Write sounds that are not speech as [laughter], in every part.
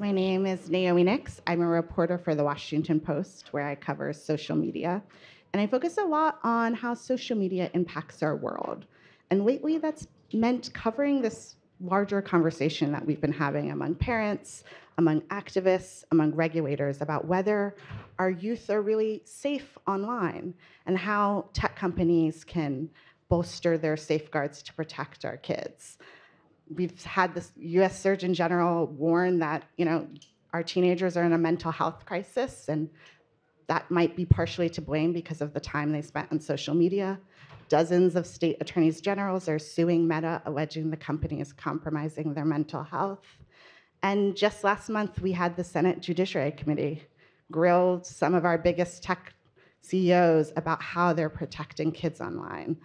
My name is Naomi Nix. I'm a reporter for the Washington Post, where I cover social media. And I focus a lot on how social media impacts our world. And lately, that's meant covering this larger conversation that we've been having among parents, among activists, among regulators about whether our youth are really safe online and how tech companies can bolster their safeguards to protect our kids we've had this U.S. Surgeon General warn that you know our teenagers are in a mental health crisis, and that might be partially to blame because of the time they spent on social media. Dozens of state attorneys generals are suing Meta, alleging the company is compromising their mental health. And just last month, we had the Senate Judiciary Committee grilled some of our biggest tech CEOs about how they're protecting kids online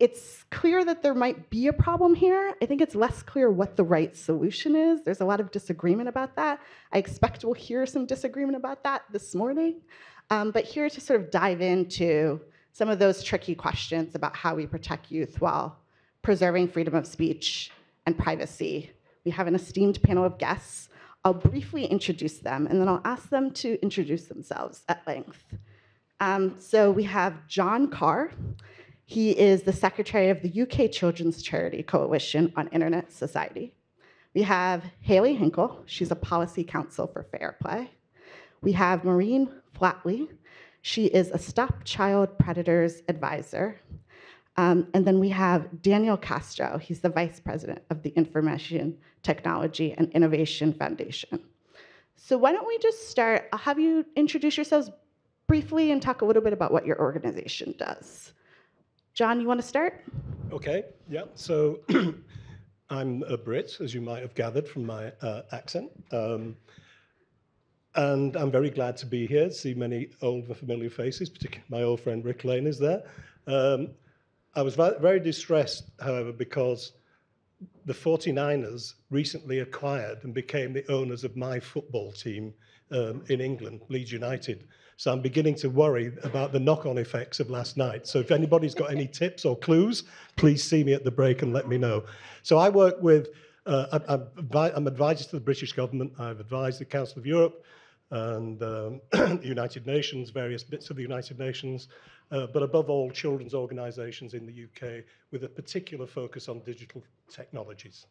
it's clear that there might be a problem here. I think it's less clear what the right solution is. There's a lot of disagreement about that. I expect we'll hear some disagreement about that this morning. Um, but here to sort of dive into some of those tricky questions about how we protect youth while preserving freedom of speech and privacy. We have an esteemed panel of guests. I'll briefly introduce them, and then I'll ask them to introduce themselves at length. Um, so we have John Carr. He is the secretary of the UK Children's Charity Coalition on Internet Safety. We have Haley Hinkle, she's a policy counsel for Fairplay. We have Maureen Flatley, she is a Stop Child Predators advisor. Um, and then we have Daniel Castro, he's the vice president of the Information Technology and Innovation Foundation. So why don't we just start? I'll have you introduce yourselves briefly and talk a little bit about what your organization does. John, you want to start? Okay, yeah. So [clears throat] I'm a Brit, as you might have gathered from my uh, accent. Um, and I'm very glad to be here, see many old and familiar faces, particularly my old friend Rick Lane is there. Um, I was very distressed, however, because the 49ers recently acquired and became the owners of my football team um, in England, Leeds United. So I'm beginning to worry about the knock-on effects of last night. So if anybody's got any tips or clues, please see me at the break and let me know. So I work with, uh, I'm advisor to the British government. I've advised the Council of Europe and um, [clears throat] the United Nations, various bits of the United Nations, uh, but above all, children's organizations in the UK with a particular focus on digital technologies.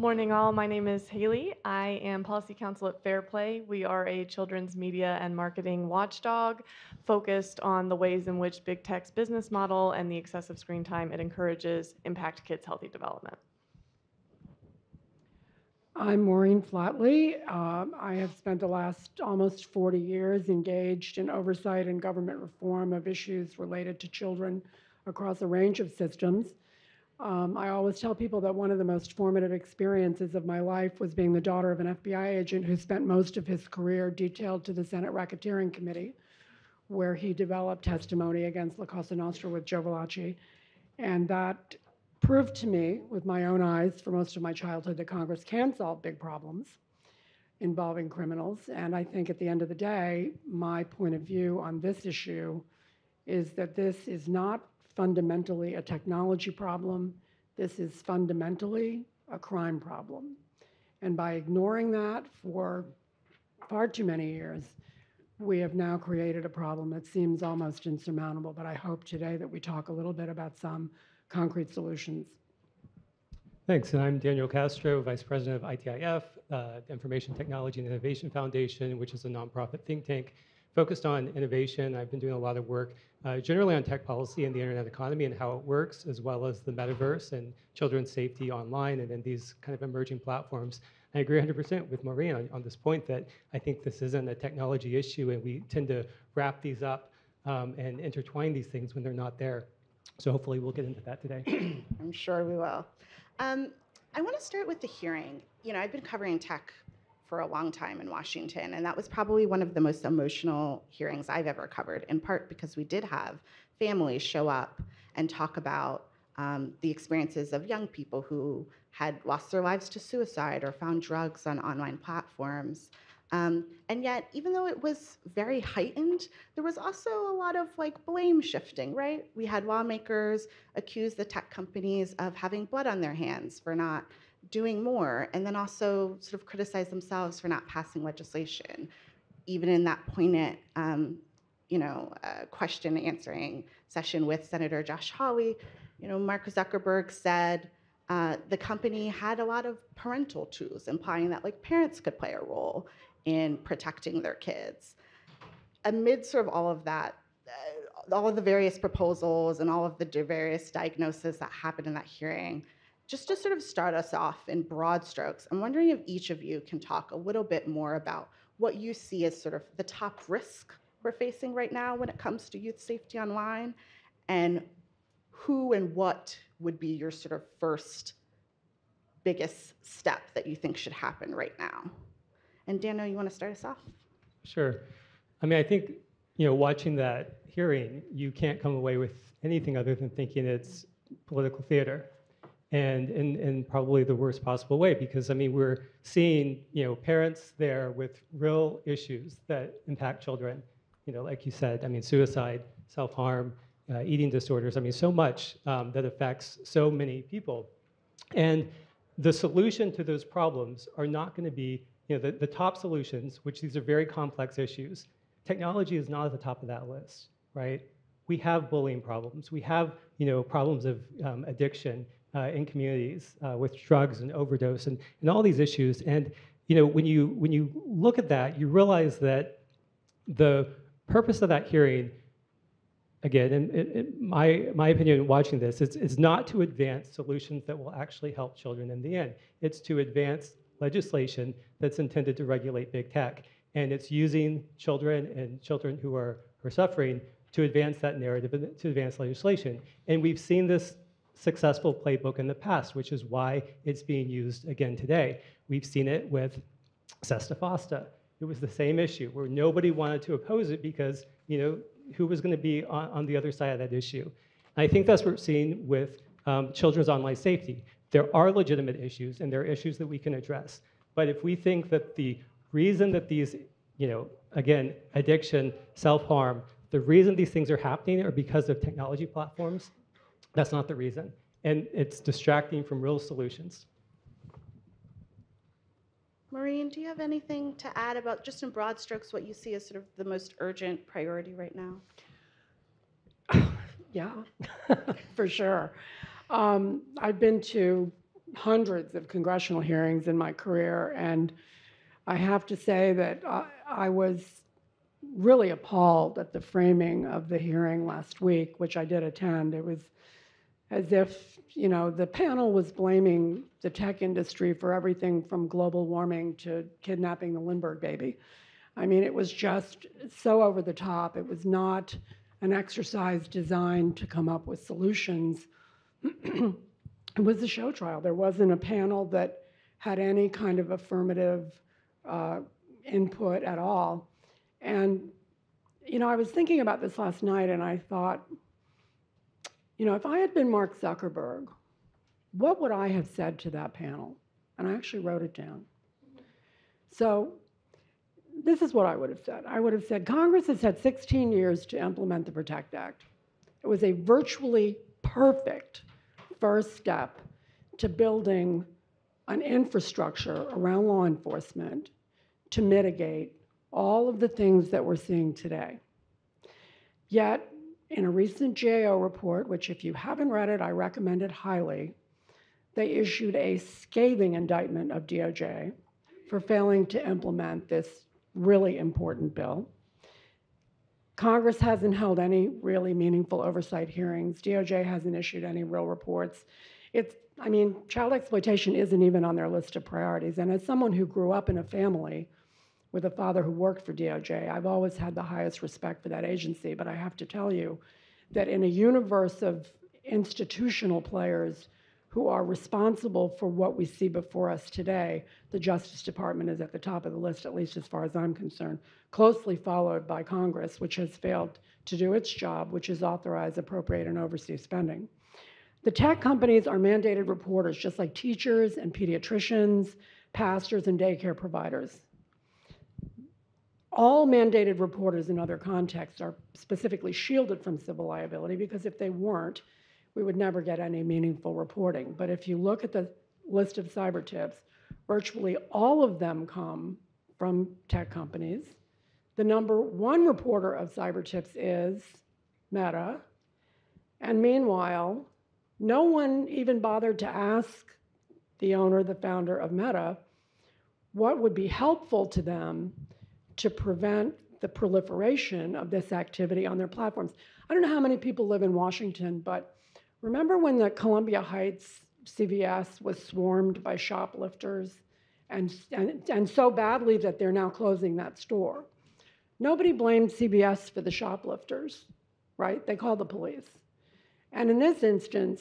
Morning, all. My name is Haley. I am policy counsel at Fairplay. We are a children's media and marketing watchdog focused on the ways in which big tech's business model and the excessive screen time it encourages impact kids' healthy development. I'm Maureen Flatley. Um, I have spent the last almost 40 years engaged in oversight and government reform of issues related to children across a range of systems. Um, I always tell people that one of the most formative experiences of my life was being the daughter of an FBI agent who spent most of his career detailed to the Senate Racketeering Committee, where he developed testimony against La Cosa Nostra with Joe Valachi. And that proved to me, with my own eyes for most of my childhood, that Congress can solve big problems involving criminals. And I think at the end of the day, my point of view on this issue is that this is not fundamentally a technology problem. This is fundamentally a crime problem. And by ignoring that for far too many years, we have now created a problem that seems almost insurmountable. But I hope today that we talk a little bit about some concrete solutions. Thanks, and I'm Daniel Castro, Vice President of ITIF, uh, Information Technology and Innovation Foundation, which is a nonprofit think tank focused on innovation. I've been doing a lot of work uh, generally on tech policy and the internet economy and how it works, as well as the metaverse and children's safety online and in these kind of emerging platforms. I agree 100% with Maureen on, on, this point that I think this isn't a technology issue and we tend to wrap these up um, and intertwine these things when they're not there. So hopefully we'll get into that today. [clears throat] I'm sure we will. Um, I want to start with the hearing. You know, I've been covering tech for a long time in Washington. And that was probably one of the most emotional hearings I've ever covered, in part because we did have families show up and talk about um, the experiences of young people who had lost their lives to suicide or found drugs on online platforms. Um, and yet, even though it was very heightened, there was also a lot of like blame shifting, right? We had lawmakers accuse the tech companies of having blood on their hands for not doing more, and then also sort of criticize themselves for not passing legislation. Even in that poignant, um, you know, uh, question answering session with Senator Josh Hawley, you know, Mark Zuckerberg said uh, the company had a lot of parental tools, implying that like parents could play a role in protecting their kids. Amid sort of all of that, uh, all of the various proposals and all of the various diagnoses that happened in that hearing, just to sort of start us off in broad strokes, I'm wondering if each of you can talk a little bit more about what you see as sort of the top risk we're facing right now when it comes to youth safety online, and who and what would be your sort of first biggest step that you think should happen right now? And Daniel, you want to start us off? Sure. I mean, I think, you know, watching that hearing, you can't come away with anything other than thinking it's political theater. And in, probably the worst possible way, because I mean, we're seeing, you know, parents there with real issues that impact children. You know, like you said, I mean, suicide, self-harm, uh, eating disorders. I mean, so much um, that affects so many people. And the solution to those problems are not going to be, you know, the, the top solutions, which these are very complex issues. Technology is not at the top of that list, right? We have bullying problems. We have, you know, problems of um, addiction in communities uh, with drugs and overdose and, and all these issues. And, you know, when you, when you look at that, you realize that the purpose of that hearing again, in, in, my, my opinion, watching this, it's, it's not to advance solutions that will actually help children in the end. It's to advance legislation that's intended to regulate big tech. And it's using children and children who are, are suffering to advance that narrative, and to advance legislation. And we've seen this successful playbook in the past, which is why it's being used again today. We've seen it with SESTA FOSTA. It was the same issue where nobody wanted to oppose it because, you know, who was going to be on, on, the other side of that issue. And I think that's what we're seeing with um, children's online safety. There are legitimate issues, and there are issues that we can address. But if we think that the reason that these, you know, again, addiction, self-harm, the reason these things are happening are because of technology platforms, that's not the reason. And it's distracting from real solutions. Maureen, do you have anything to add about, just in broad strokes, what you see as sort of the most urgent priority right now? [sighs] Yeah, [laughs] for sure. Um, I've been to hundreds of congressional hearings in my career, and I have to say that I, I was really appalled at the framing of the hearing last week, which I did attend. It was as if you know the panel was blaming the tech industry for everything from global warming to kidnapping the Lindbergh baby. I mean, it was just so over the top. It was not an exercise designed to come up with solutions. [clears throat] it was a show trial. There wasn't a panel that had any kind of affirmative uh, input at all. And, you know, I was thinking about this last night and I thought, you know, if I had been Mark Zuckerberg, what would I have said to that panel? And I actually wrote it down. So this is what I would have said. I would have said Congress has had 16 years to implement the PROTECT Act. It was a virtually perfect first step to building an infrastructure around law enforcement to mitigate all of the things that we're seeing today. Yet, in a recent GAO report, which if you haven't read it, I recommend it highly, they issued a scathing indictment of DOJ for failing to implement this really important bill. Congress hasn't held any really meaningful oversight hearings. DOJ hasn't issued any real reports. It's, I mean, child exploitation isn't even on their list of priorities. And as someone who grew up in a family with a father who worked for DOJ, I've always had the highest respect for that agency. But I have to tell you that in a universe of institutional players who are responsible for what we see before us today, the Justice Department is at the top of the list, at least as far as I'm concerned, closely followed by Congress, which has failed to do its job, which is authorize, appropriate, and oversee spending. The tech companies are mandated reporters, just like teachers and pediatricians, pastors, and daycare providers. All mandated reporters in other contexts are specifically shielded from civil liability because if they weren't, we would never get any meaningful reporting. But if you look at the list of cyber tips, virtually all of them come from tech companies. The number one reporter of cyber tips is Meta. And meanwhile, no one even bothered to ask the owner, the founder of Meta, what would be helpful to them to prevent the proliferation of this activity on their platforms. I don't know how many people live in Washington, but remember when the Columbia Heights CVS was swarmed by shoplifters and, and, and so badly that they're now closing that store? Nobody blamed CVS for the shoplifters, right? They called the police. And in this instance,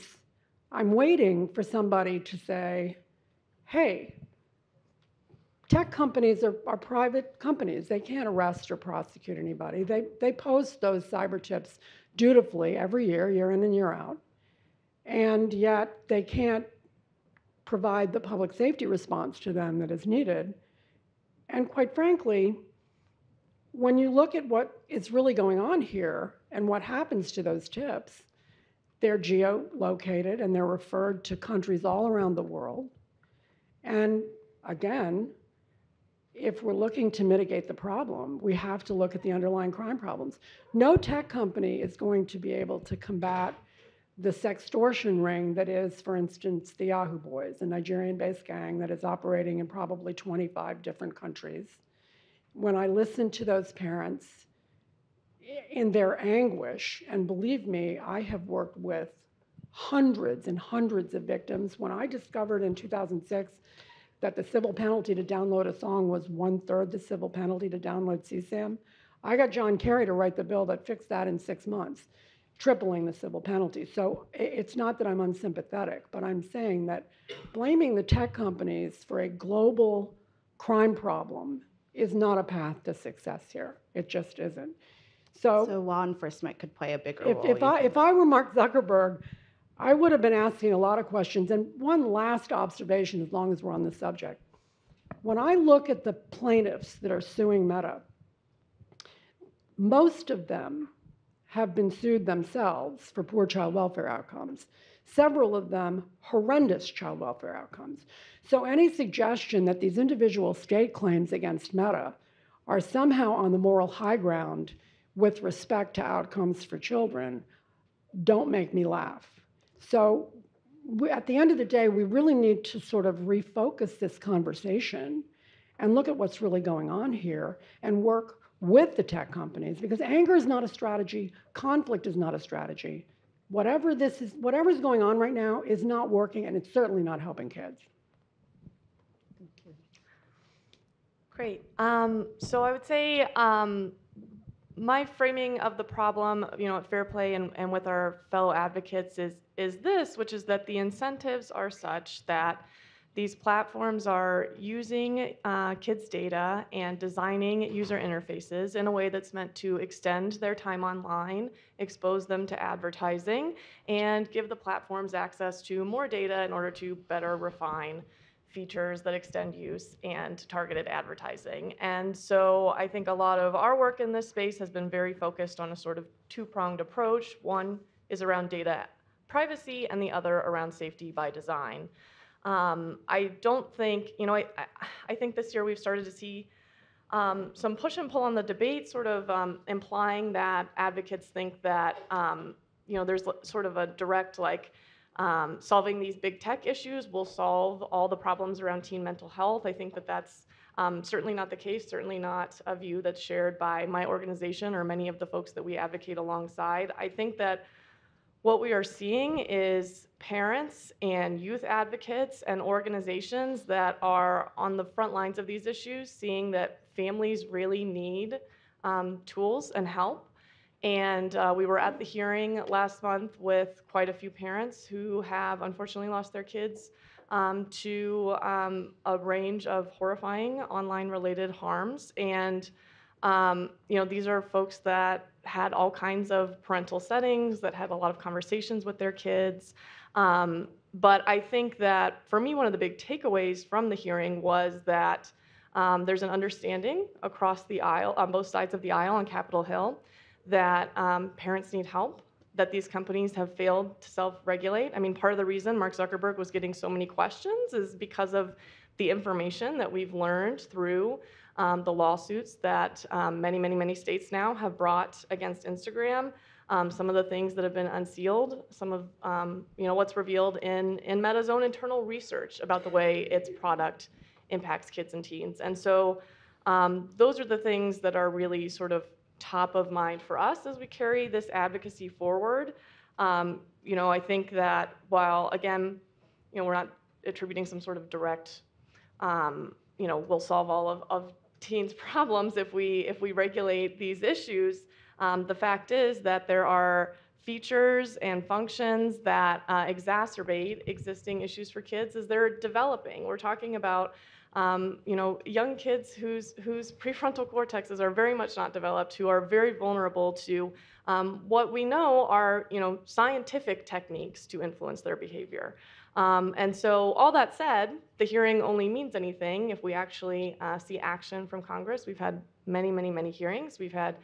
I'm waiting for somebody to say, hey, tech companies are, are private companies. They can't arrest or prosecute anybody. They, they post those cyber tips dutifully every year, year in and year out. And yet they can't provide the public safety response to them that is needed. And quite frankly, when you look at what is really going on here and what happens to those tips, they're geolocated and they're referred to countries all around the world. And again, if we're looking to mitigate the problem, we have to look at the underlying crime problems. No tech company is going to be able to combat the sextortion ring that is, for instance, the Yahoo Boys, a Nigerian based gang that is operating in probably 25 different countries. When I listen to those parents in their anguish, and believe me, I have worked with hundreds and hundreds of victims. When I discovered in 2006 that the civil penalty to download a song was one third the civil penalty to download CSAM. I got John Kerry to write the bill that fixed that in six months, tripling the civil penalty. So it's not that I'm unsympathetic, but I'm saying that blaming the tech companies for a global crime problem is not a path to success here. It just isn't. So, So law enforcement could play a bigger if, role. if I think? if I were Mark Zuckerberg, I would have been asking a lot of questions. And one last observation, as long as we're on the subject. When I look at the plaintiffs that are suing Meta, most of them have been sued themselves for poor child welfare outcomes. Several of them horrendous child welfare outcomes. So any suggestion that these individual state claims against Meta are somehow on the moral high ground with respect to outcomes for children don't make me laugh. So, we, at the end of the day, we really need to sort of refocus this conversation and look at what's really going on here and work with the tech companies because anger is not a strategy, conflict is not a strategy. Whatever this is, whatever's going on right now is not working and it's certainly not helping kids. Great. Um, so I would say um, my framing of the problem, you know, at Fairplay and, and with our fellow advocates is is this, which is that the incentives are such that these platforms are using uh, kids' data and designing user interfaces in a way that's meant to extend their time online, expose them to advertising, and give the platforms access to more data in order to better refine features that extend use and targeted advertising. And so I think a lot of our work in this space has been very focused on a sort of two pronged approach. One is around data privacy, and the other around safety by design. Um, I don't think, you know, I, I, think this year we've started to see um, some push and pull on the debate, sort of um, implying that advocates think that, um, you know, there's sort of a direct, like, um, solving these big tech issues will solve all the problems around teen mental health. I think that that's um, certainly not the case, certainly not a view that's shared by my organization or many of the folks that we advocate alongside. I think that what we are seeing is parents and youth advocates and organizations that are on the front lines of these issues, seeing that families really need um, tools and help. And uh, we were at the hearing last month with quite a few parents who have unfortunately lost their kids um, to um, a range of horrifying online related harms. And um, you know, these are folks that had all kinds of parental settings, that had a lot of conversations with their kids. Um, but I think that for me, one of the big takeaways from the hearing was that um, there's an understanding across the aisle, on both sides of the aisle on Capitol Hill, that um, parents need help, that these companies have failed to self regulate. I mean, part of the reason Mark Zuckerberg was getting so many questions is because of the information that we've learned through um, the lawsuits that um, many, many, many states now have brought against Instagram. Um, some of the things that have been unsealed, some of um, you know what's revealed in in Meta's own internal research about the way its product impacts kids and teens. And so um, those are the things that are really sort of top of mind for us as we carry this advocacy forward. Um, you know, I think that while again, you know, we're not attributing some sort of direct, um, you know, we'll solve all of, of teens' [laughs] problems if we if we regulate these issues. Um, the fact is that there are features and functions that uh, exacerbate existing issues for kids as they're developing. We're talking about um, you know, young kids whose, whose prefrontal cortexes are very much not developed, who are very vulnerable to um, what we know are, you know, scientific techniques to influence their behavior. Um, and so, all that said, the hearing only means anything if we actually uh, see action from Congress. We've had many, many, many hearings. We've had,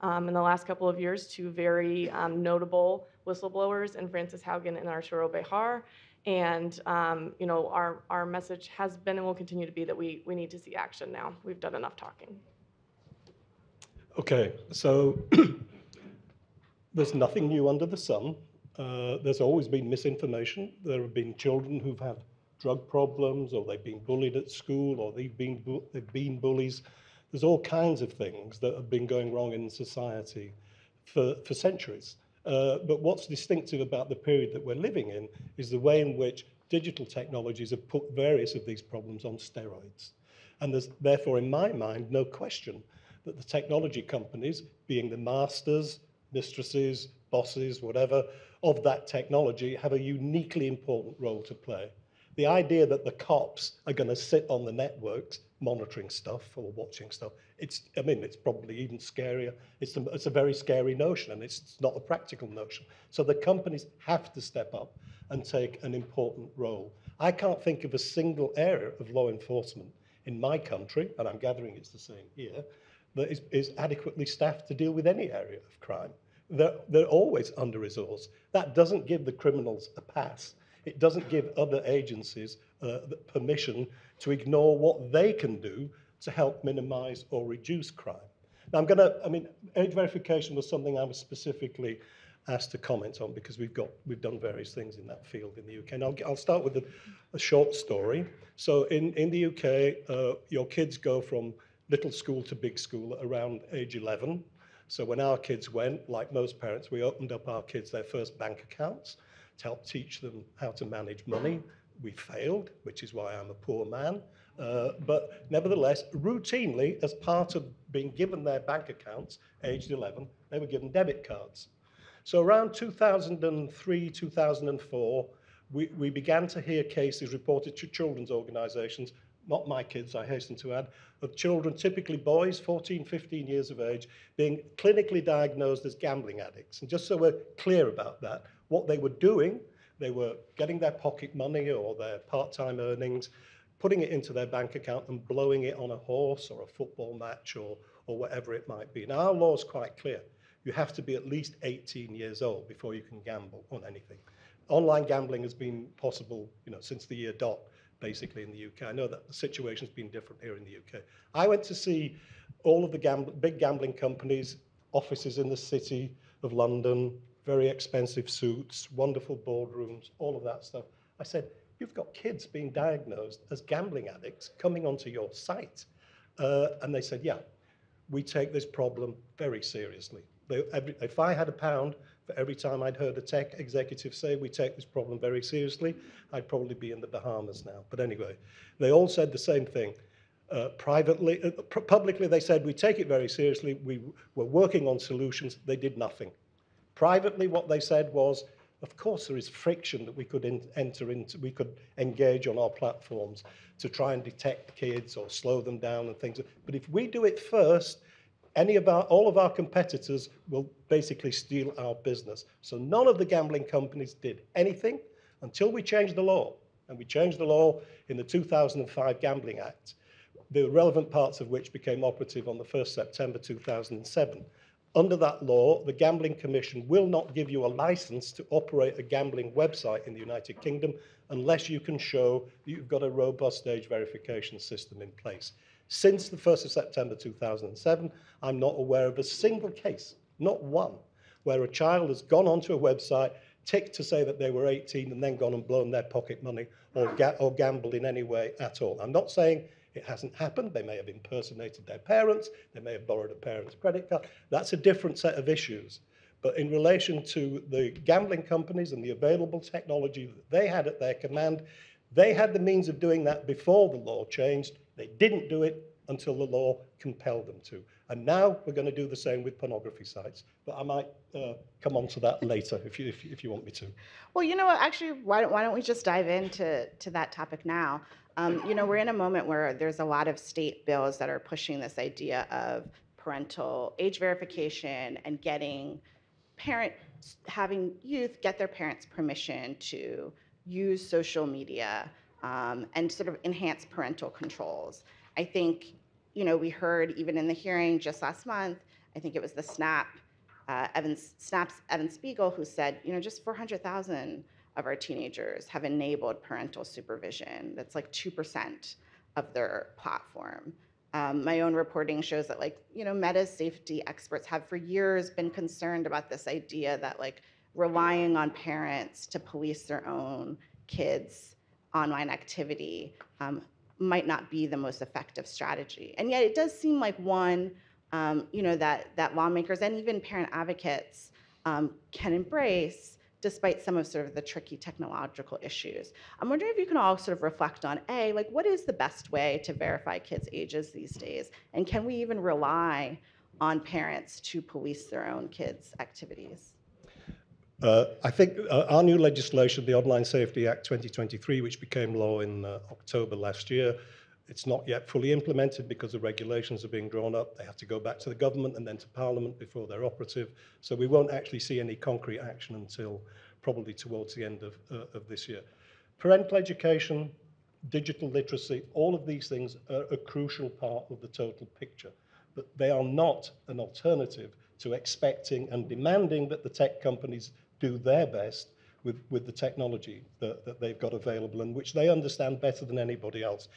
um, in the last couple of years, two very um, notable whistleblowers, and Frances Haugen and Arturo Bejar. And um, you know, our, our message has been and will continue to be that we, we need to see action now. We've done enough talking. Okay, so [clears throat] there's nothing new under the sun. Uh, there's always been misinformation. There have been children who've had drug problems, or they've been bullied at school, or they've been bu- they've been bullies. There's all kinds of things that have been going wrong in society for, for centuries. Uh, but what's distinctive about the period that we're living in is the way in which digital technologies have put various of these problems on steroids. And there's therefore, in my mind, no question that the technology companies, being the masters, mistresses, bosses, whatever, of that technology, have a uniquely important role to play. The idea that the cops are going to sit on the networks monitoring stuff or watching stuff, it's, I mean, it's probably even scarier. It's a, it's a very scary notion and it's not a practical notion. So the companies have to step up and take an important role. I can't think of a single area of law enforcement in my country, and I'm gathering it's the same here, that is, is adequately staffed to deal with any area of crime. They're, they're always under resourced. That doesn't give the criminals a pass. It doesn't give other agencies permission to ignore what they can do to help minimize or reduce crime. Now, I'm going to, I mean, age verification was something I was specifically asked to comment on because we've got, we've done various things in that field in the UK. And I'll, I'll start with a, a short story. So in, in the UK, uh, your kids go from little school to big school around age 11. So when our kids went, like most parents, we opened up our kids their first bank accounts to help teach them how to manage money. We failed, which is why I'm a poor man. Uh, but nevertheless, routinely, as part of being given their bank accounts, aged 11, they were given debit cards. So around 2003, 2004, we, we began to hear cases reported to children's organisations, not my kids, I hasten to add, of children, typically boys, 14, 15 years of age, being clinically diagnosed as gambling addicts. And just so we're clear about that, what they were doing, they were getting their pocket money or their part-time earnings, putting it into their bank account and blowing it on a horse or a football match or, or whatever it might be. Now, our law is quite clear. You have to be at least 18 years old before you can gamble on anything. Online gambling has been possible, you know, since the year dot, basically in the UK. I know that the situation's been different here in the UK. I went to see all of the gambl- big gambling companies, offices in the city of London, very expensive suits, wonderful boardrooms, all of that stuff. I said, you've got kids being diagnosed as gambling addicts coming onto your site. Uh, and they said, yeah, we take this problem very seriously. They, every, if I had a pound for every time I'd heard a tech executive say we take this problem very seriously, I'd probably be in the Bahamas now. But anyway, they all said the same thing. Uh, privately, uh, publicly, they said we take it very seriously. We were working on solutions. They did nothing. Privately, what they said was, of course, there is friction that we could in, enter into, we could engage on our platforms to try and detect kids or slow them down and things. But if we do it first, any of our, all of our competitors will basically steal our business. So none of the gambling companies did anything until we changed the law. And we changed the law in the 2005 Gambling Act, the relevant parts of which became operative on the 1st September 2007. Under that law, the Gambling Commission will not give you a license to operate a gambling website in the United Kingdom unless you can show that you've got a robust age verification system in place. Since the 1st of September 2007, I'm not aware of a single case, not one, where a child has gone onto a website, ticked to say that they were 18 and then gone and blown their pocket money or, ga- or gambled in any way at all. I'm not saying it hasn't happened. They may have impersonated their parents. They may have borrowed a parent's credit card. That's a different set of issues. But in relation to the gambling companies and the available technology that they had at their command, they had the means of doing that before the law changed. They didn't do it until the law compelled them to. And now we're going to do the same with pornography sites. But I might uh, come on to that later if you, if, you- if you want me to. Well, you know what? Actually, why don't, why don't we just dive into to that topic now? Um, you know, we're in a moment where there's a lot of state bills that are pushing this idea of parental age verification and getting parents having youth get their parents' permission to use social media um, and sort of enhance parental controls. I think, you know, we heard even in the hearing just last month. I think it was the SNAP uh, Evan Snaps Evan Spiegel, who said, you know, just 400,000 of our teenagers have enabled parental supervision. That's like 2% of their platform. Um, my own reporting shows that, like, you know, meta safety experts have for years been concerned about this idea that, like, relying on parents to police their own kids' online activity um, might not be the most effective strategy. And yet, it does seem like one um, you know, that, that lawmakers and even parent advocates um, can embrace despite some of sort of the tricky technological issues. I'm wondering if you can all sort of reflect on, A, like what is the best way to verify kids' ages these days? And can we even rely on parents to police their own kids' activities? Uh, I think uh, our new legislation, the Online Safety Act 2023, which became law in uh, October last year, it's not yet fully implemented because the regulations are being drawn up. They have to go back to the government and then to Parliament before they're operative. So we won't actually see any concrete action until probably towards the end of, uh, of this year. Parental education, digital literacy, all of these things are a crucial part of the total picture. But they are not an alternative to expecting and demanding that the tech companies do their best with, with the technology that, that they've got available and which they understand better than anybody else.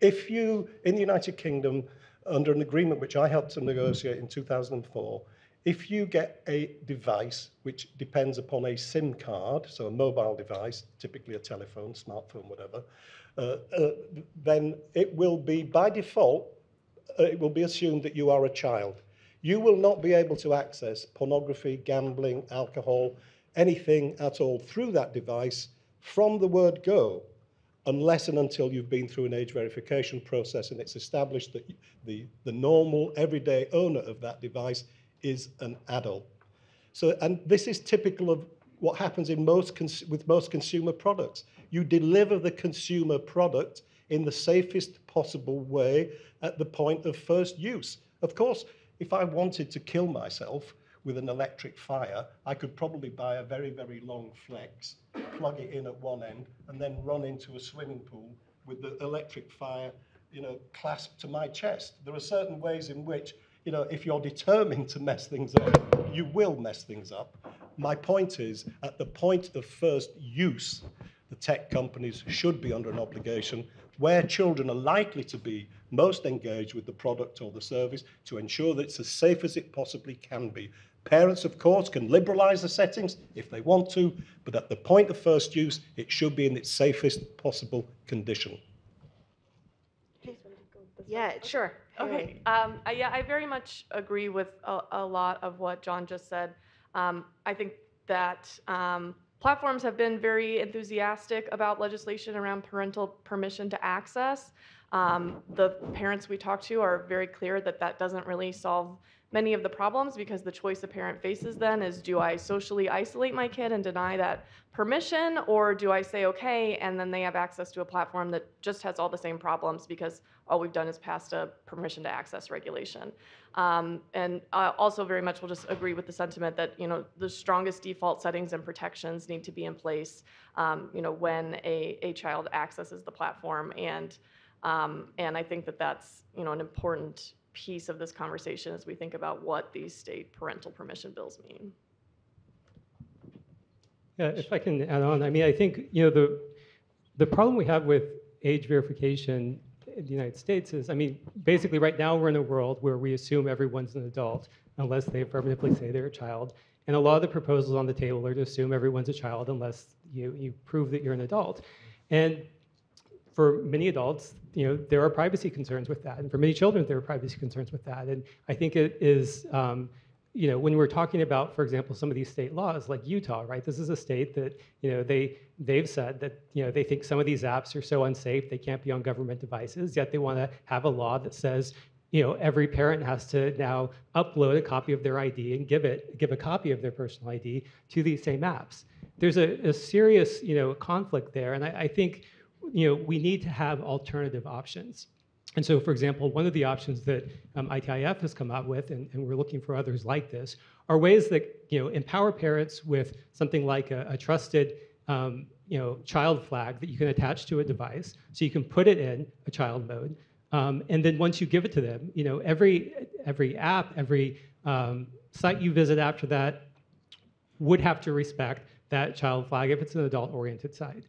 If you, in the United Kingdom, under an agreement which I helped to negotiate in 2004, if you get a device which depends upon a SIM card, so a mobile device, typically a telephone, smartphone, whatever, uh, uh, then it will be, by default, uh, it will be assumed that you are a child. You will not be able to access pornography, gambling, alcohol, anything at all through that device from the word go unless and until you've been through an age verification process and it's established that the, the normal, everyday owner of that device is an adult. So, and this is typical of what happens in most with most consumer products. You deliver the consumer product in the safest possible way at the point of first use. Of course, if I wanted to kill myself, with an electric fire, I could probably buy a very, very long flex, plug it in at one end, and then run into a swimming pool with the electric fire, you know, clasped to my chest. There are certain ways in which, you know, if you're determined to mess things up, you will mess things up. My point is, at the point of first use, the tech companies should be under an obligation where children are likely to be most engaged with the product or the service to ensure that it's as safe as it possibly can be Parents, of course, can liberalize the settings if they want to, but at the point of first use, it should be in its safest possible condition. Yeah, sure. Okay. Um, I, yeah, I very much agree with a, a lot of what John just said. Um, I think that um, platforms have been very enthusiastic about legislation around parental permission to access. Um, the parents we talk to are very clear that that doesn't really solve many of the problems because the choice a parent faces then is do I socially isolate my kid and deny that permission, or do I say okay and then they have access to a platform that just has all the same problems because all we've done is passed a permission to access regulation. Um, and uh, also very much will just agree with the sentiment that you know the strongest default settings and protections need to be in place um, you know when a, a child accesses the platform and Um, and I think that that's you know an important piece of this conversation as we think about what these state parental permission bills mean. Yeah, if I can add on, I mean, I think you know the the problem we have with age verification in the United States is, I mean, basically right now we're in a world where we assume everyone's an adult unless they affirmatively say they're a child, and a lot of the proposals on the table are to assume everyone's a child unless you you prove that you're an adult, and for many adults, you know, there are privacy concerns with that, and for many children, there are privacy concerns with that, and I think it is. Um, you know, when we're talking about, for example, some of these state laws like Utah, right? This is a state that, you know, they they've said that, you know, they think some of these apps are so unsafe they can't be on government devices, yet they want to have a law that says, you know, every parent has to now upload a copy of their ID and give it give a copy of their personal ID to these same apps. There's a, a serious, you know, conflict there, and I, I think, you know, we need to have alternative options. And so, for example, one of the options that um, ITIF has come out with, and, and, we're looking for others like this, are ways that you know empower parents with something like a, a trusted um, you know child flag that you can attach to a device, so you can put it in a child mode, um, and then once you give it to them, you know every every app, every um, site you visit after that would have to respect that child flag if it's an adult-oriented site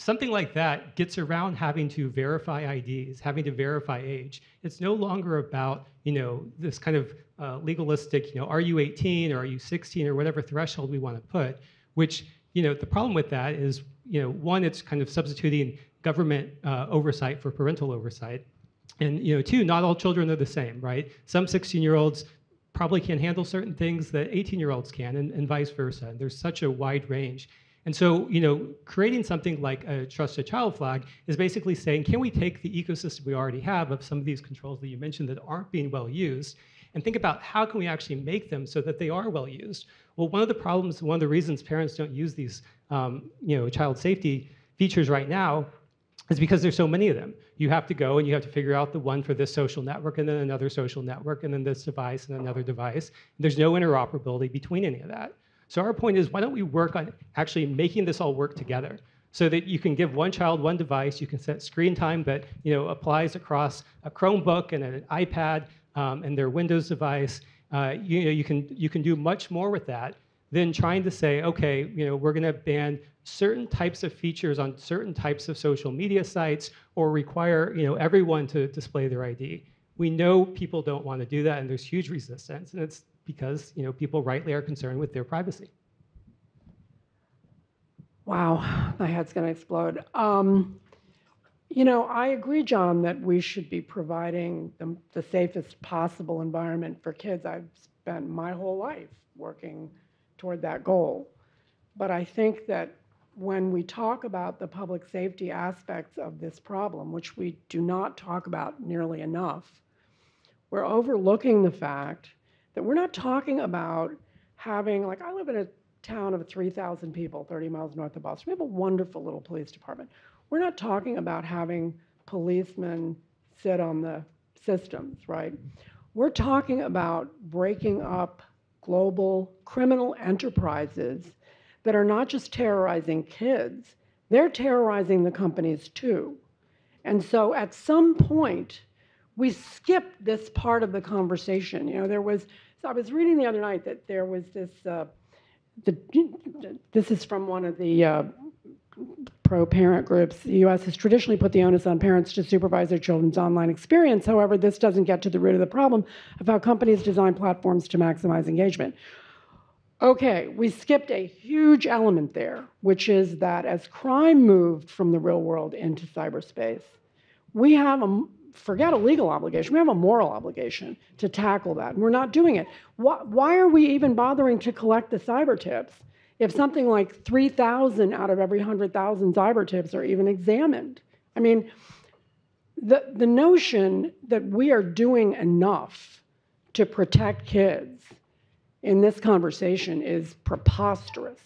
something like that gets around having to verify IDs, having to verify age. It's no longer about you know this kind of uh, legalistic, you know, are you 18 or are you 16 or whatever threshold we want to put. Which you know the problem with that is you know one, it's kind of substituting government uh, oversight for parental oversight, and you know two, not all children are the same, right? Some 16-year-olds probably can't handle certain things that 18-year-olds can, and, and vice versa. And there's such a wide range. And so, you know, creating something like a trusted child flag is basically saying, can we take the ecosystem we already have of some of these controls that you mentioned that aren't being well used, and think about how can we actually make them so that they are well used? Well, one of the problems, one of the reasons parents don't use these, um, you know, child safety features right now is because there's so many of them. You have to go and you have to figure out the one for this social network and then another social network and then this device and another device. There's no interoperability between any of that. So our point is, why don't we work on actually making this all work together? so that you can give one child one device. You can set screen time that you know applies across a Chromebook and an iPad um, and their Windows device. Uh, you know you can you can do much more with that than trying to say, okay, you know we're going to ban certain types of features on certain types of social media sites or require you know everyone to display their ID. We know people don't want to do that, and there's huge resistance, and it's because you know people rightly are concerned with their privacy. Wow, my head's going to explode. Um, you know, I agree, John, that we should be providing the, the safest possible environment for kids. I've spent my whole life working toward that goal. But I think that when we talk about the public safety aspects of this problem, which we do not talk about nearly enough, we're overlooking the fact that we're not talking about having, like, I live in a town of 3,000 people, 30 miles north of Boston. We have a wonderful little police department. We're not talking about having policemen sit on the systems, right? We're talking about breaking up global criminal enterprises that are not just terrorizing kids, they're terrorizing the companies too. And so at some point, we skipped this part of the conversation. You know, there was, so I was reading the other night that there was this, uh, the, this is from one of the uh, pro parent groups. The US has traditionally put the onus on parents to supervise their children's online experience. However, this doesn't get to the root of the problem of how companies design platforms to maximize engagement. Okay, we skipped a huge element there, which is that as crime moved from the real world into cyberspace, we have a forget a legal obligation. We have a moral obligation to tackle that. And we're not doing it. Why, why are we even bothering to collect the cyber tips if something like 3,000 out of every 100,000 cyber tips are even examined? I mean, the, the notion that we are doing enough to protect kids in this conversation is preposterous.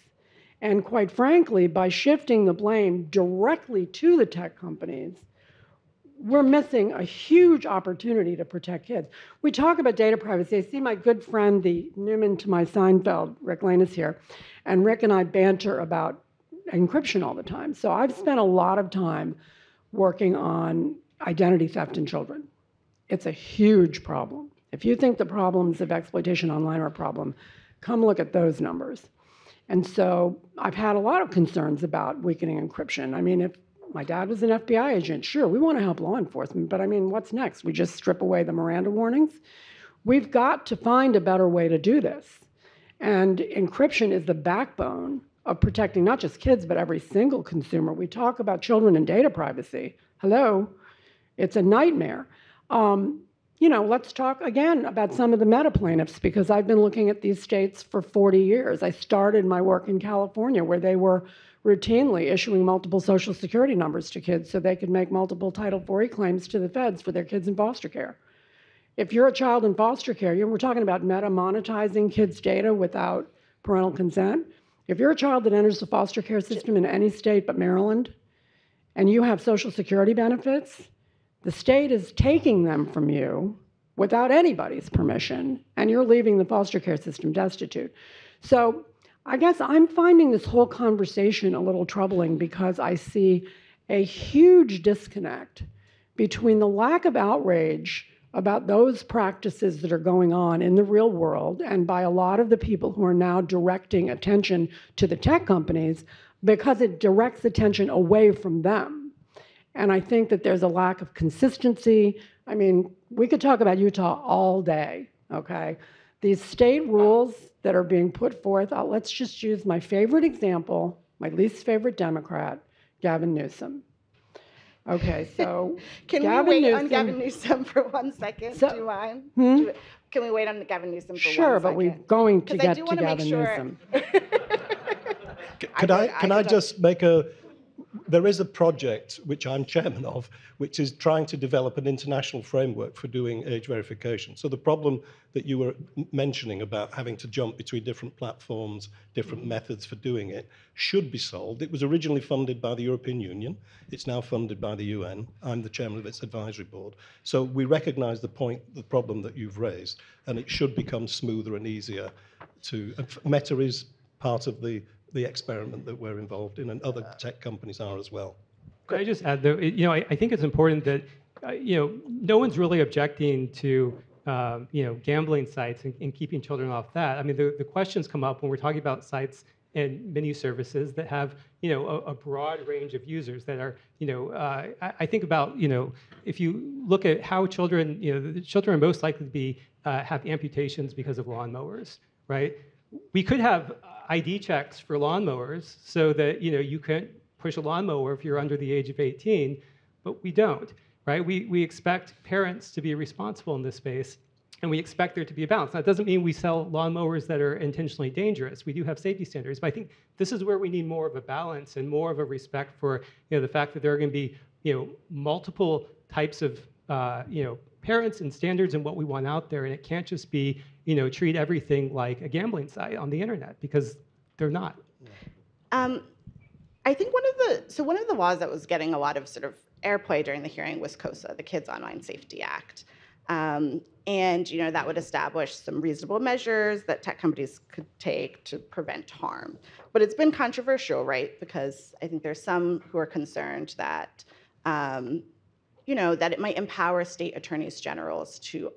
And quite frankly, by shifting the blame directly to the tech companies, we're missing a huge opportunity to protect kids. We talk about data privacy. I see my good friend, the Newman to my Seinfeld, Rick Lane is here, and Rick and I banter about encryption all the time. So I've spent a lot of time working on identity theft in children. It's a huge problem. If you think the problems of exploitation online are a problem, come look at those numbers. And so I've had a lot of concerns about weakening encryption. I mean, if my dad was an FBI agent, sure, we want to help law enforcement, but I mean, what's next? We just strip away the Miranda warnings? We've got to find a better way to do this. And encryption is the backbone of protecting not just kids, but every single consumer. We talk about children and data privacy. Hello, it's a nightmare. Um, you know, let's talk again about some of the meta plaintiffs because I've been looking at these states for 40 years. I started my work in California where they were routinely issuing multiple social security numbers to kids so they could make multiple Title IV claims to the feds for their kids in foster care. If you're a child in foster care, we're talking about Meta monetizing kids' data without parental consent. If you're a child that enters the foster care system in any state but Maryland, and you have Social Security benefits, the state is taking them from you without anybody's permission, and you're leaving the foster care system destitute. So I guess I'm finding this whole conversation a little troubling because I see a huge disconnect between the lack of outrage about those practices that are going on in the real world and by a lot of the people who are now directing attention to the tech companies because it directs attention away from them. And I think that there's a lack of consistency. I mean, we could talk about Utah all day, okay? These state rules that are being put forth, uh, let's just use my favorite example, my least favorite Democrat, Gavin Newsom. Okay, [laughs] so Can Gavin we wait on Gavin Newsom for one second? So- do you mind? Hmm? Do- Can we wait on Gavin Newsom for sure, one but we're second? going to 'Cause I get do to wanna make Gavin sure- Newsom. Could I, could- I can I could- just make a, there is a project which I'm chairman of, which is trying to develop an international framework for doing age verification. So the problem that you were mentioning about having to jump between different platforms, different mm-hmm. methods for doing it, should be solved. It was originally funded by the European Union. It's now funded by the UN. I'm the chairman of its advisory board. So we recognize the point, the problem that you've raised, and it should become smoother and easier to, Meta is part of the, the experiment that we're involved in, and other tech companies are as well. Could I just add, though, you know, I, I think it's important that, uh, you know, no one's really objecting to, um, you know, gambling sites and, and keeping children off that. I mean, the, the questions come up when we're talking about sites and menu services that have, you know, a, a broad range of users that are, you know, uh, I, I think about, you know, if you look at how children, you know, the children are most likely to be uh, have amputations because of lawnmowers, right? We could have ID checks for lawnmowers so that you know you can't push a lawnmower if you're under the age of 18, but we don't, right? We, we expect parents to be responsible in this space, and we expect there to be a balance. That doesn't mean we sell lawnmowers that are intentionally dangerous. We do have safety standards, but I think this is where we need more of a balance and more of a respect for you know the fact that there are going to be you know multiple types of uh, you know parents and standards and what we want out there, and it can't just be you know treat everything like a gambling site on the internet because they're not. Um, I think one of the so one of the laws that was getting a lot of sort of airplay during the hearing was KOSA, the Kids Online Safety Act, um, and you know that would establish some reasonable measures that tech companies could take to prevent harm. But it's been controversial, right? Because I think there's some who are concerned that um, you know that it might empower state attorneys generals to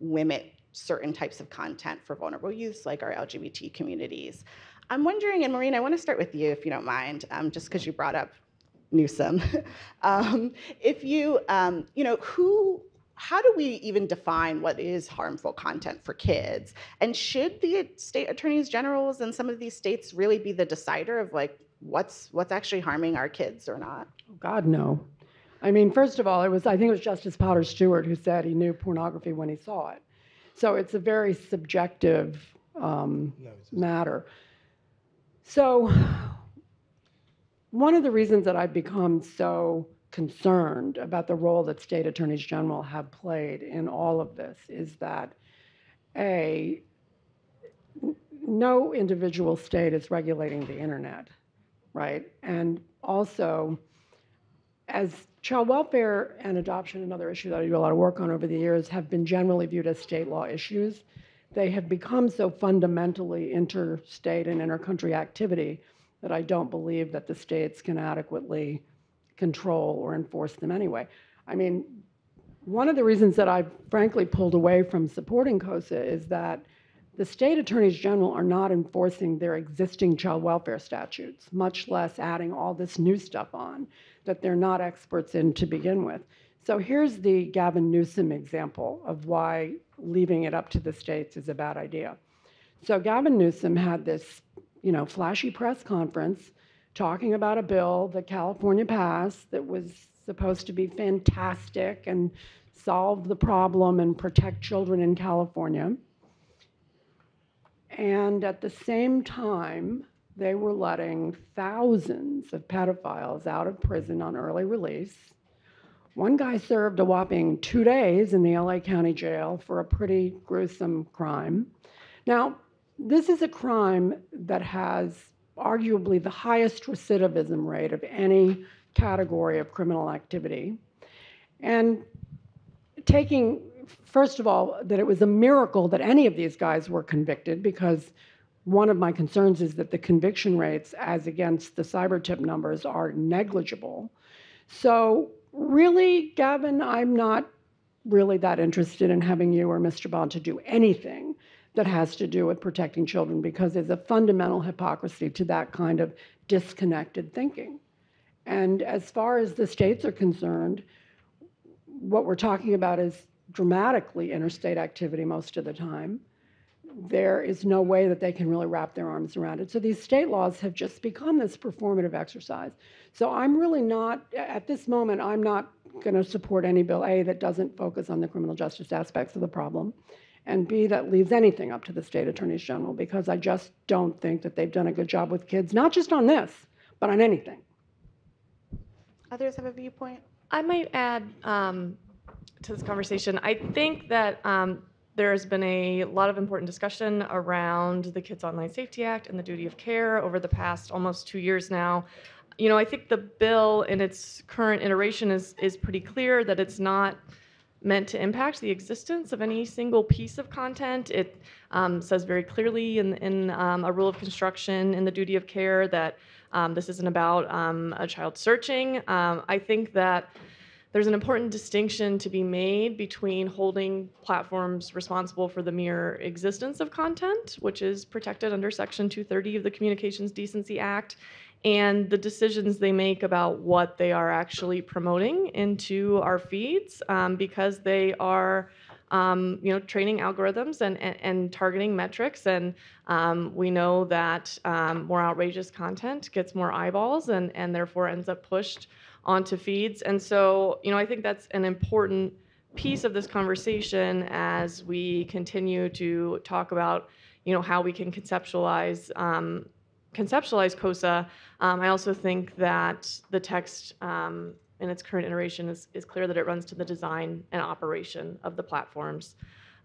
limit certain types of content for vulnerable youths like our LGBT communities. I'm wondering, and Maureen, I want to start with you if you don't mind, um, just because you brought up Newsom. [laughs] um, if you, um, you know, who, how do we even define what is harmful content for kids? And should the state attorneys generals in some of these states really be the decider of like what's what's actually harming our kids or not? God, no. I mean, first of all, it was, I think it was Justice Potter Stewart who said he knew pornography when he saw it. So it's a very subjective um, No, matter. So, one of the reasons that I've become so concerned about the role that state attorneys general have played in all of this is that, A, no individual state is regulating the internet, right? And also, as child welfare and adoption, another issue that I do a lot of work on over the years, have been generally viewed as state law issues. They have become so fundamentally interstate and intercountry activity that I don't believe that the states can adequately control or enforce them anyway. I mean, one of the reasons that I frankly pulled away from supporting KOSA is that the state attorneys general are not enforcing their existing child welfare statutes, much less adding all this new stuff on that they're not experts in to begin with. So here's the Gavin Newsom example of why leaving it up to the states is a bad idea. So Gavin Newsom had this, you know, flashy press conference talking about a bill that California passed that was supposed to be fantastic and solve the problem and protect children in California. And at the same time, they were letting thousands of pedophiles out of prison on early release. One guy served a whopping two days in the LA County Jail for a pretty gruesome crime. Now, this is a crime that has arguably the highest recidivism rate of any category of criminal activity. And taking, first of all, that it was a miracle that any of these guys were convicted because one of my concerns is that the conviction rates as against the cyber tip numbers are negligible. So, really, Gavin, I'm not really that interested in having you or Mr. Bonta do anything that has to do with protecting children because there's a fundamental hypocrisy to that kind of disconnected thinking. And as far as the states are concerned, what we're talking about is dramatically interstate activity most of the time. There is no way that they can really wrap their arms around it. So these state laws have just become this performative exercise. So I'm really not, at this moment, I'm not going to support any bill, A, that doesn't focus on the criminal justice aspects of the problem, and B, that leaves anything up to the state attorneys general, because I just don't think that they've done a good job with kids, not just on this, but on anything. Others have a viewpoint? I might add um, to this conversation. I think that um, there's been a lot of important discussion around the Kids Online Safety Act and the duty of care over the past almost two years now. You know, I think the bill in its current iteration is is pretty clear that it's not meant to impact the existence of any single piece of content. It um, says very clearly in, in um, a rule of construction in the duty of care that um, this isn't about um, a child searching. Um, I think that there's an important distinction to be made between holding platforms responsible for the mere existence of content, which is protected under Section 230 of the Communications Decency Act, and the decisions they make about what they are actually promoting into our feeds um, because they are um, you know, training algorithms and, and, and targeting metrics. And um, we know that um, more outrageous content gets more eyeballs and, and therefore ends up pushed onto feeds. And so, you know, I think that's an important piece of this conversation as we continue to talk about, you know, how we can conceptualize um, conceptualize KOSA. Um, I also think that the text um, in its current iteration is, is clear that it runs to the design and operation of the platforms.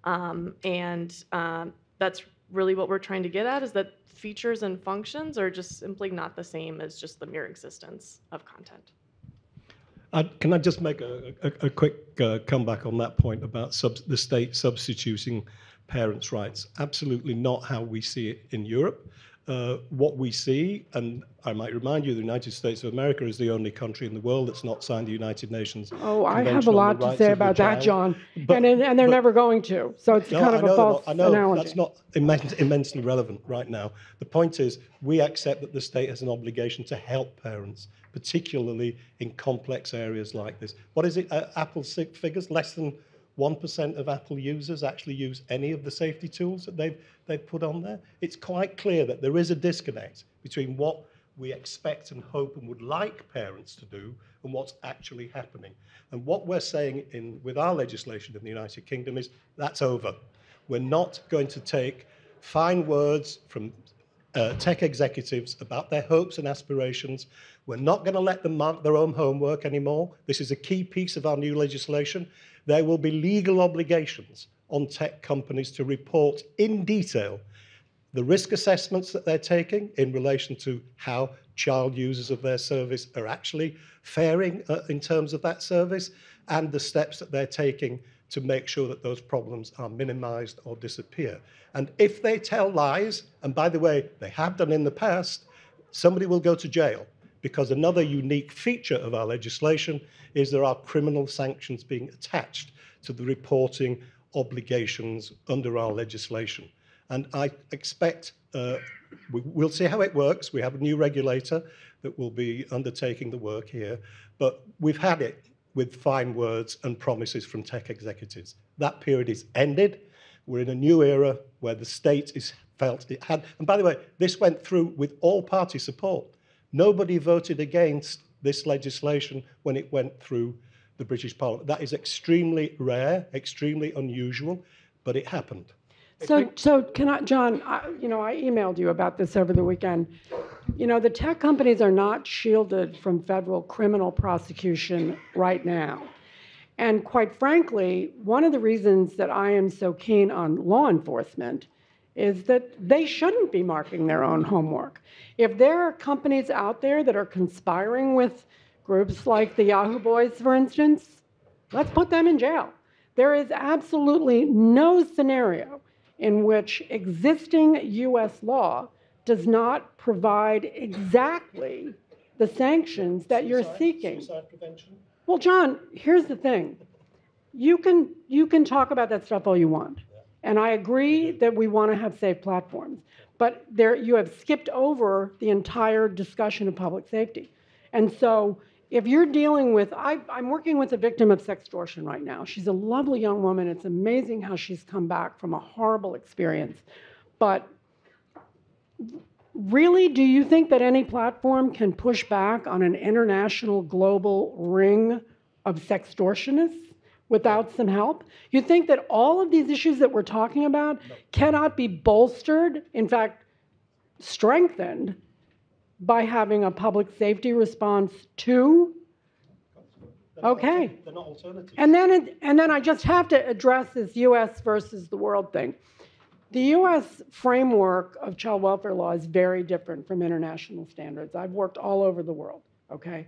Um, and um, that's really what we're trying to get at is that features and functions are just simply not the same as just the mere existence of content. Uh, can I just make a, a, a quick uh, comeback on that point about sub, the state substituting parents' rights? Absolutely not how we see it in Europe. Uh, what we see, and I might remind you, the United States of America is the only country in the world that's not signed the United Nations. Oh, I have a lot to say about that, John. But- and, and they're but- never going to. So it's No, kind I of know a false I know analogy. that's not immense, immensely relevant right now. The point is, we accept that the state has an obligation to help parents, particularly in complex areas like this. What is it? Uh, Apple figures less than one percent of Apple users actually use any of the safety tools that they've they've put on there. It's quite clear that there is a disconnect between what we expect and hope and would like parents to do and what's actually happening. And what we're saying in, with our legislation in the United Kingdom is that's over. We're not going to take fine words from uh, tech executives about their hopes and aspirations. We're not going to let them mark their own homework anymore. This is a key piece of our new legislation. There will be legal obligations on tech companies to report in detail the risk assessments that they're taking in relation to how child users of their service are actually faring uh, in terms of that service and the steps that they're taking to make sure that those problems are minimized or disappear. And if they tell lies, and by the way, they have done in the past, somebody will go to jail because another unique feature of our legislation is there are criminal sanctions being attached to the reporting obligations under our legislation. And I expect uh, we, we'll see how it works. We have a new regulator that will be undertaking the work here, but we've had it with fine words and promises from tech executives. That period is ended. We're in a new era where the state is felt it had. And by the way, this went through with all party support. Nobody voted against this legislation when it went through the British Parliament. That is extremely rare, extremely unusual, but it happened. So, so can I, John, I, you know, I emailed you about this over the weekend. You know, the tech companies are not shielded from federal criminal prosecution right now. And quite frankly, one of the reasons that I am so keen on law enforcement is that they shouldn't be marking their own homework. If there are companies out there that are conspiring with groups like the Yahoo Boys, for instance, let's put them in jail. There is absolutely no scenario in which existing US law does not provide exactly the sanctions that you're seeking. Suicide prevention? Well, John, here's the thing. You can you can talk about that stuff all you want. And I agree mm-hmm. that we want to have safe platforms. But there you have skipped over the entire discussion of public safety. And so if you're dealing with I, I'm working with a victim of sex extortion right now. She's a lovely young woman. It's amazing how she's come back from a horrible experience. But really, do you think that any platform can push back on an international global ring of sextortionists without some help? You think that all of these issues that we're talking about cannot be bolstered, in fact, strengthened by having a public safety response to? Okay. They're not alternatives. And then, it, and then I just have to address this U.S. versus the world thing. The U.S. framework of child welfare law is very different from international standards. I've worked all over the world. Okay,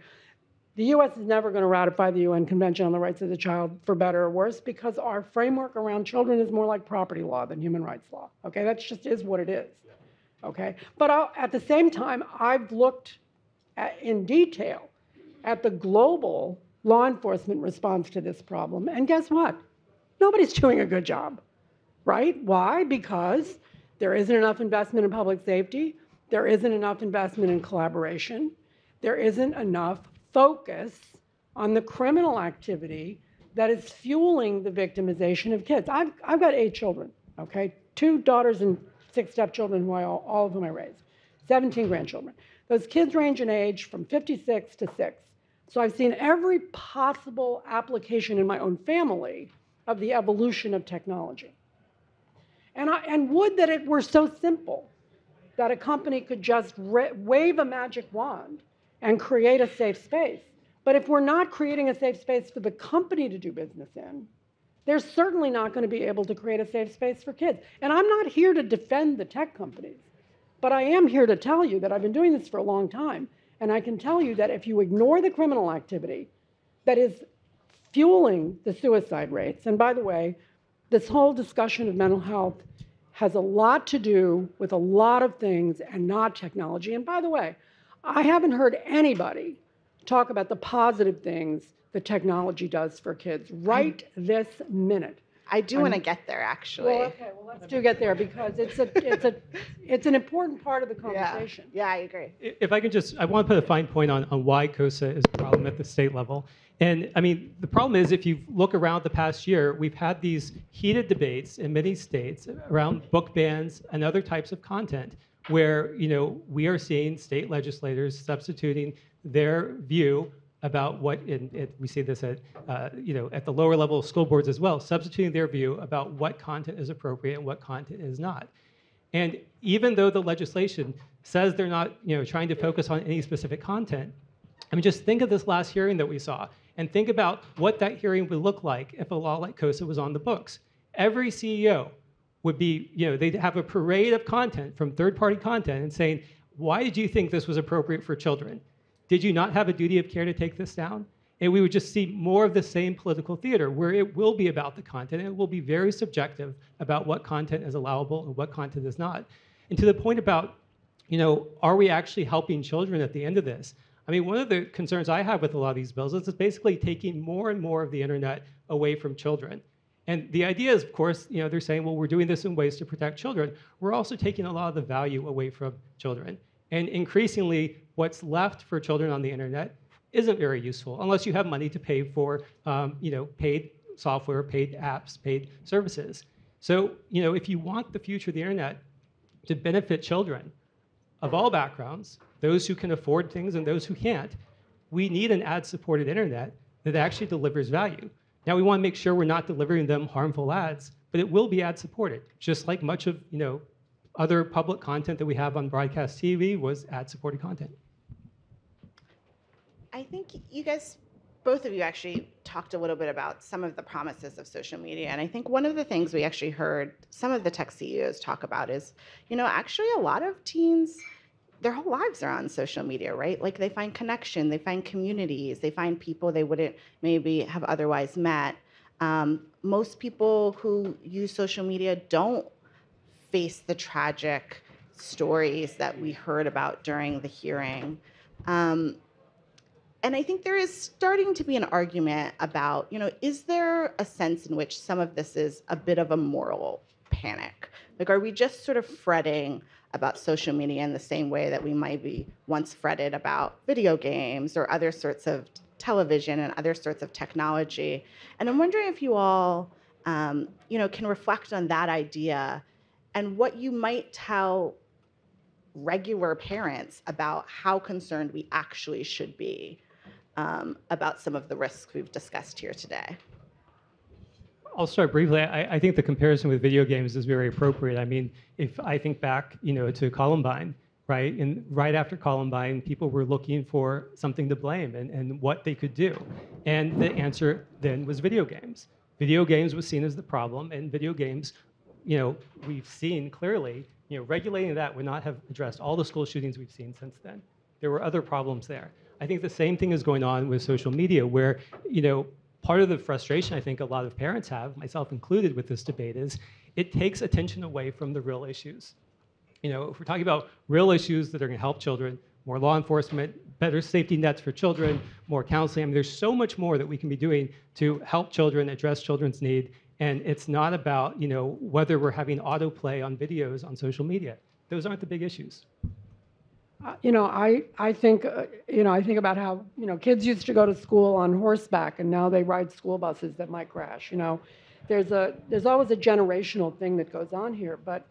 the U.S. is never going to ratify the UN Convention on the Rights of the Child for better or worse because our framework around children is more like property law than human rights law. Okay, that just is what it is. Okay, but I'll, at the same time, I've looked at, in detail at the global law enforcement response to this problem, and guess what? Nobody's doing a good job, right? Why? Because there isn't enough investment in public safety, there isn't enough investment in collaboration, there isn't enough focus on the criminal activity that is fueling the victimization of kids. I've, I've got eight children, okay? Two daughters and six stepchildren, who I, all, of whom I raised, 17 grandchildren. Those kids range in age from 56 to 6. So I've seen every possible application in my own family of the evolution of technology. And, I, and would that it were so simple that a company could just ra- wave a magic wand and create a safe space. But if we're not creating a safe space for the company to do business in, they're certainly not going to be able to create a safe space for kids. And I'm not here to defend the tech companies, but I am here to tell you that I've been doing this for a long time. And I can tell you that if you ignore the criminal activity that is fueling the suicide rates, and by the way, this whole discussion of mental health has a lot to do with a lot of things and not technology. And by the way, I haven't heard anybody talk about the positive things that technology does for kids right mm. this minute. I do want to get there, actually. Well, okay, well, let's do get there because it's a, it's a, it's an important part of the conversation. yeah, yeah I agree. If I can just, I want to put a fine point on, on why KOSA is a problem at the state level. And I mean, the problem is if you look around the past year, we've had these heated debates in many states around book bans and other types of content where, you know, we are seeing state legislators substituting their view about what, and it, we see this at, uh, you know, at the lower level of school boards as well, substituting their view about what content is appropriate and what content is not. And even though the legislation says they're not, you know, trying to focus on any specific content, I mean, just think of this last hearing that we saw, and think about what that hearing would look like if a law like KOSA was on the books. Every CEO would be, you know, they'd have a parade of content from third-party content and saying, "Why did you think this was appropriate for children? Did you not have a duty of care to take this down?" And we would just see more of the same political theater where it will be about the content. And it will be very subjective about what content is allowable and what content is not. And to the point about, you know, are we actually helping children at the end of this? I mean, one of the concerns I have with a lot of these bills is it's basically taking more and more of the internet away from children. And the idea is, of course, you know, they're saying, well, we're doing this in ways to protect children. We're also taking a lot of the value away from children. And increasingly, what's left for children on the internet isn't very useful unless you have money to pay for, um, you know, paid software, paid apps, paid services. So, you know, if you want the future of the internet to benefit children of all backgrounds, those who can afford things and those who can't, we need an ad-supported internet that actually delivers value. Now we want to make sure we're not delivering them harmful ads, but it will be ad-supported, just like much of you know other public content that we have on broadcast TV was ad-supported content. I think you guys, both of you actually talked a little bit about some of the promises of social media. And I think one of the things we actually heard some of the tech CEOs talk about is, you know, actually a lot of teens, their whole lives are on social media, right? Like they find connection, they find communities, they find people they wouldn't maybe have otherwise met. Um, most people who use social media don't face the tragic stories that we heard about during the hearing. Um, and I think there is starting to be an argument about, you know, is there a sense in which some of this is a bit of a moral panic? Like, are we just sort of fretting about social media in the same way that we might be once fretted about video games or other sorts of television and other sorts of technology? And I'm wondering if you all, um, you know, can reflect on that idea and what you might tell regular parents about how concerned we actually should be um, about some of the risks we've discussed here today. I'll start briefly. I, I, think the comparison with video games is very appropriate. I mean, if I think back, you know, to Columbine, right? And right after Columbine, people were looking for something to blame and, and what they could do. And the answer then was video games. Video games was seen as the problem, and video games, you know, we've seen clearly, you know, regulating that would not have addressed all the school shootings we've seen since then. There were other problems there. I think the same thing is going on with social media, where you know part of the frustration I think a lot of parents have, myself included, with this debate is it takes attention away from the real issues. You know, if we're talking about real issues that are going to help children, more law enforcement, better safety nets for children, more counseling. I mean, there's so much more that we can be doing to help children address children's need. And it's not about, you know, whether we're having autoplay on videos on social media. Those aren't the big issues. Uh, you know, I, I think, uh, you know, I think about how, you know, kids used to go to school on horseback and now they ride school buses that might crash, you know. There's a, there's always a generational thing that goes on here, but,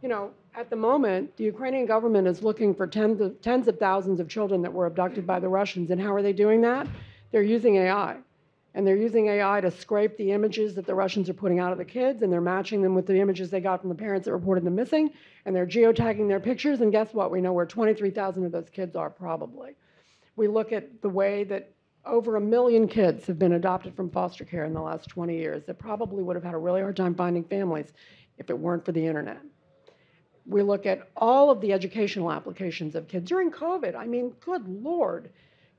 you know, at the moment, the Ukrainian government is looking for tens of, tens of thousands of children that were abducted by the Russians. And how are they doing that? They're using AI and they're using AI to scrape the images that the Russians are putting out of the kids, and they're matching them with the images they got from the parents that reported them missing, and they're geotagging their pictures, and guess what? We know where 23,000 of those kids are probably. We look at the way that over a million kids have been adopted from foster care in the last 20 years that probably would have had a really hard time finding families if it weren't for the internet. We look at all of the educational applications of kids during COVID. I mean, good Lord,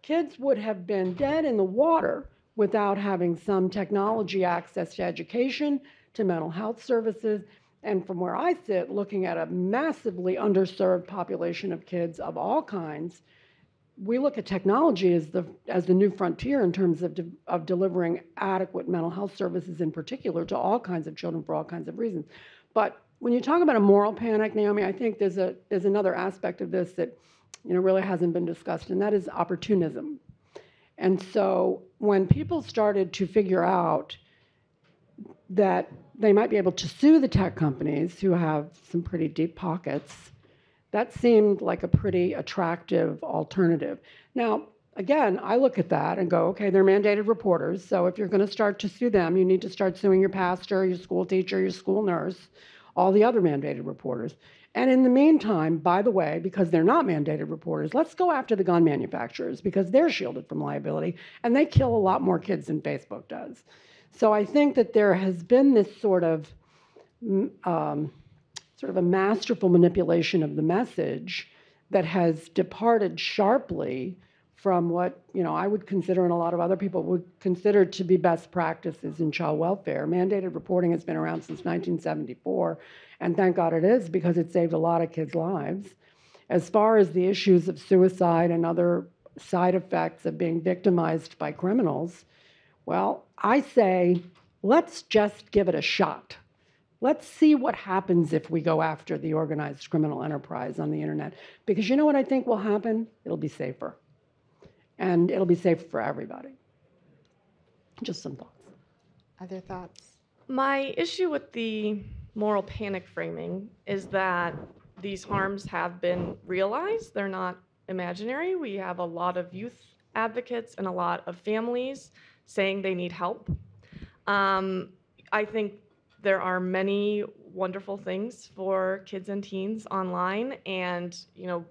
kids would have been dead in the water without having some technology access to education, to mental health services. And from where I sit, looking at a massively underserved population of kids of all kinds, we look at technology as the as the new frontier in terms of de, of delivering adequate mental health services in particular to all kinds of children for all kinds of reasons. But when you talk about a moral panic, Naomi, I think there's a there's another aspect of this that you know really hasn't been discussed, and that is opportunism. And so when people started to figure out that they might be able to sue the tech companies who have some pretty deep pockets, that seemed like a pretty attractive alternative. Now, again, I look at that and go, okay, they're mandated reporters. So if you're going to start to sue them, you need to start suing your pastor, your school teacher, your school nurse, all the other mandated reporters. And in the meantime, by the way, because they're not mandated reporters, let's go after the gun manufacturers because they're shielded from liability and they kill a lot more kids than Facebook does. So I think that there has been this sort of um, sort of a masterful manipulation of the message that has departed sharply from what you know I would consider and a lot of other people would consider to be best practices in child welfare. Mandated reporting has been around since 1974 and thank God it is because it saved a lot of kids' lives. As far as the issues of suicide and other side effects of being victimized by criminals, well, I say, let's just give it a shot. Let's see what happens if we go after the organized criminal enterprise on the internet. Because you know what I think will happen? It'll be safer. And it'll be safe for everybody. Just some thoughts. Other thoughts? My issue with the moral panic framing is that these harms have been realized. They're not imaginary. We have a lot of youth advocates and a lot of families saying they need help. Um, I think there are many wonderful things for kids and teens online, and you know,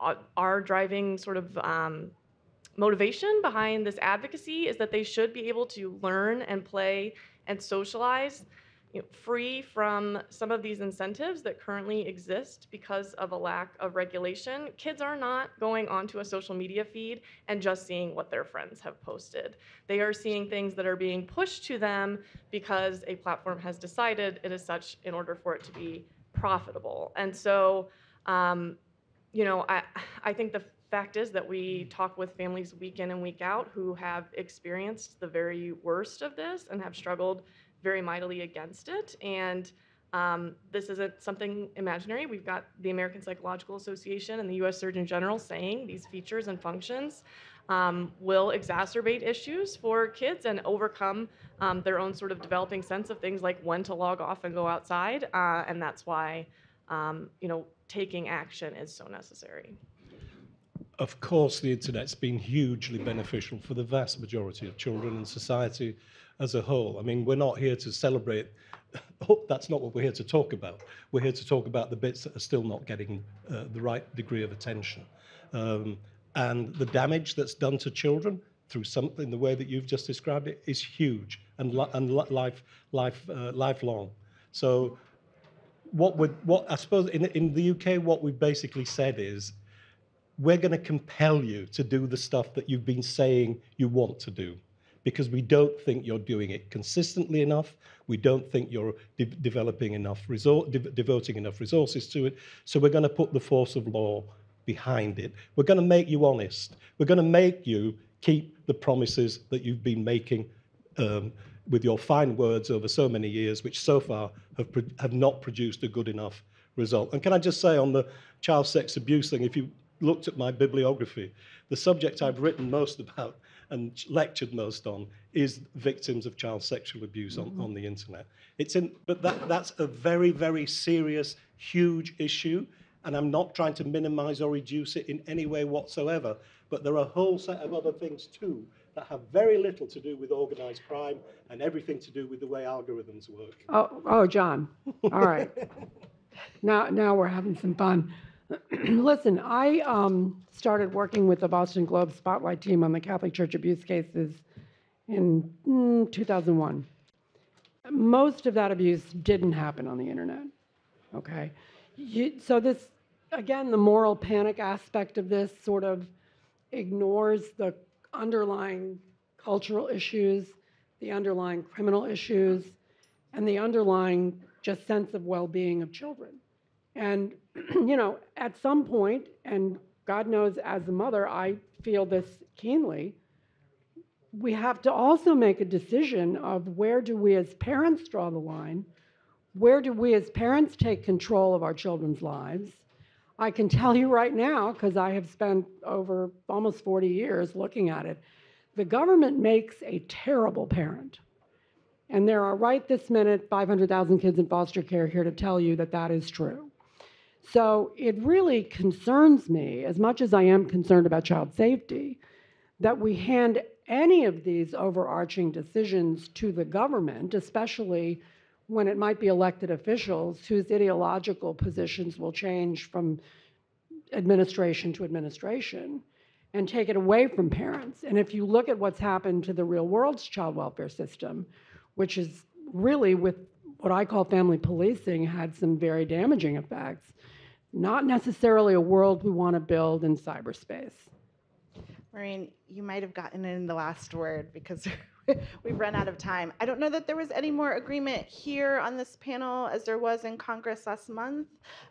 our- our driving sort of um, motivation behind this advocacy is that they should be able to learn and play and socialize you know, free from some of these incentives that currently exist because of a lack of regulation. Kids are not going onto a social media feed and just seeing what their friends have posted. They are seeing things that are being pushed to them because a platform has decided it is such in order for it to be profitable. And so, um, you know, I, I think the fact is that we talk with families week in and week out who have experienced the very worst of this and have struggled very mightily against it. And um, this isn't something imaginary. We've got the American Psychological Association and the US Surgeon General saying these features and functions um, will exacerbate issues for kids and overcome um, their own sort of developing sense of things like when to log off and go outside. Uh, and that's why, um, you know, taking action is so necessary. Of course, the internet's been hugely beneficial for the vast majority of children and society as a whole. I mean, we're not here to celebrate. [laughs] Oh, that's not what we're here to talk about. We're here to talk about the bits that are still not getting uh, the right degree of attention. Um, and the damage that's done to children through something the way that you've just described it is huge and, li- and li- life, life, uh, lifelong. So, what would what I suppose in in the UK, what we've basically said is we're going to compel you to do the stuff that you've been saying you want to do because we don't think you're doing it consistently enough. We don't think you're de- developing enough resor- de- devoting enough resources to it. So we're going to put the force of law behind it. We're going to make you honest. We're going to make you keep the promises that you've been making um, with your fine words over so many years, which so far have, have not produced a good enough result. And can I just say on the child sex abuse thing, if you looked at my bibliography, the subject I've written most about and lectured most on is victims of child sexual abuse on, mm-hmm. on the internet. It's in, but that, that's a very, very serious, huge issue. And I'm not trying to minimize or reduce it in any way whatsoever. But there are a whole set of other things too that have very little to do with organized crime and everything to do with the way algorithms work. Oh, oh, John. All right. [laughs] now, now we're having some fun. [clears throat] Listen, I um, started working with the Boston Globe Spotlight team on the Catholic Church abuse cases in mm, 2001. Most of that abuse didn't happen on the internet. Okay, you, so this again, the moral panic aspect of this sort of ignores the underlying cultural issues, the underlying criminal issues, and the underlying just sense of well-being of children. And [clears throat] you know, at some point, and God knows as a mother, I feel this keenly, we have to also make a decision of where do we as parents draw the line? Where do we as parents take control of our children's lives? I can tell you right now, because I have spent over almost 40 years looking at it, the government makes a terrible parent. And there are right this minute 500,000 kids in foster care here to tell you that that is true. So it really concerns me, as much as I am concerned about child safety, that we hand any of these overarching decisions to the government, especially when it might be elected officials whose ideological positions will change from administration to administration and take it away from parents. And if you look at what's happened to the real world's child welfare system, which is really with what I call family policing, had some very damaging effects. Not necessarily a world we want to build in cyberspace. Maureen, you might have gotten in the last word because [laughs] we've run out of time. I don't know that there was any more agreement here on this panel as there was in Congress last month.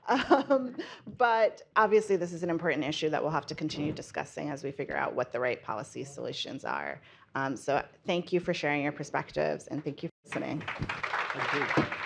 Um, but obviously, this is an important issue that we'll have to continue discussing as we figure out what the right policy solutions are. Um, so, thank you for sharing your perspectives and thank you for listening. Thank you. Well done.